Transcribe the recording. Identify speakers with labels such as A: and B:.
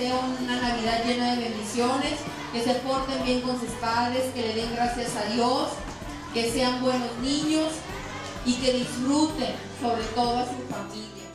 A: sea una Navidad llena de bendiciones, que se porten bien con sus padres, que le den gracias a Dios, que sean buenos niños y que disfruten sobre todo a su familia.